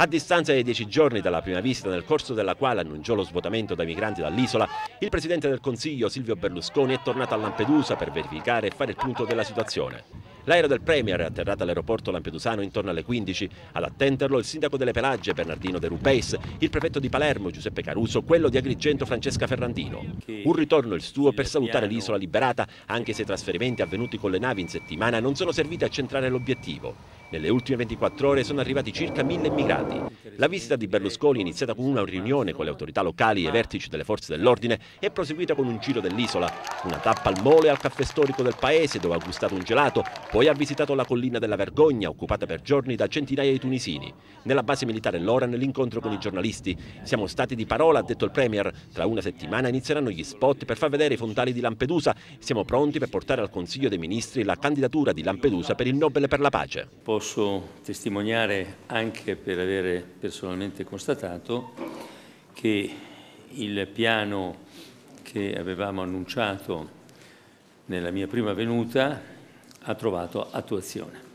A distanza di dieci giorni dalla prima visita nel corso della quale annunciò lo svuotamento dai migranti dall'isola, il Presidente del Consiglio Silvio Berlusconi è tornato a Lampedusa per verificare e fare il punto della situazione. L'aereo del Premier è atterrato all'aeroporto lampedusano intorno alle 15. Ad attenderlo il sindaco delle Pelagge Bernardino De Rubeis, il prefetto di Palermo Giuseppe Caruso, quello di Agrigento Francesca Ferrandino. Un ritorno il suo per salutare l'isola liberata, anche se i trasferimenti avvenuti con le navi in settimana non sono serviti a centrare l'obiettivo. Nelle ultime 24 ore sono arrivati circa mille immigrati. La visita di Berlusconi, iniziata con una riunione con le autorità locali e vertici delle forze dell'ordine, è proseguita con un giro dell'isola, una tappa al mole e al caffè storico del paese dove ha gustato un gelato, poi ha visitato la collina della Vergogna, occupata per giorni da centinaia di tunisini. Nella base militare Loran l'incontro con i giornalisti. Siamo stati di parola, ha detto il Premier. Tra una settimana inizieranno gli spot per far vedere i fontani di Lampedusa. Siamo pronti per portare al Consiglio dei Ministri la candidatura di Lampedusa per il Nobel per la pace posso testimoniare anche per avere personalmente constatato che il piano che avevamo annunciato nella mia prima venuta ha trovato attuazione.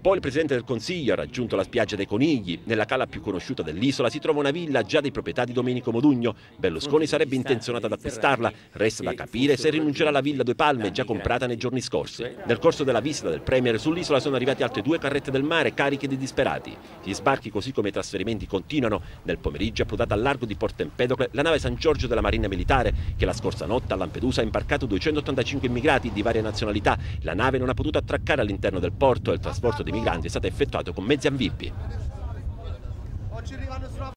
Poi il Presidente del Consiglio ha raggiunto la spiaggia dei Conigli. Nella cala più conosciuta dell'isola si trova una villa già di proprietà di Domenico Modugno. Berlusconi sarebbe intenzionato ad acquistarla. Resta da capire se rinuncerà alla villa Due Palme già comprata nei giorni scorsi. Nel corso della visita del Premier sull'isola sono arrivati altre due carrette del mare cariche di disperati. Gli sbarchi così come i trasferimenti continuano. Nel pomeriggio è approdata al largo di Porto Empedocle la nave San Giorgio della Marina Militare che la scorsa notte a Lampedusa ha imbarcato 285 immigrati di varie nazionalità. La nave non ha potuto attraccare all'interno del porto e il trasporto di migranti è stato effettuato con mezzi anfibi.